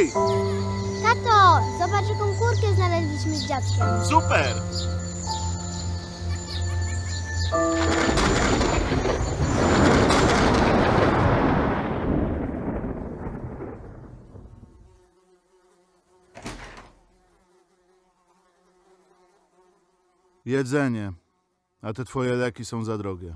Hej! Tato, zobacz, jaką kurkę znaleźliśmy z dziadkiem. Super! Jedzenie. A te twoje leki są za drogie.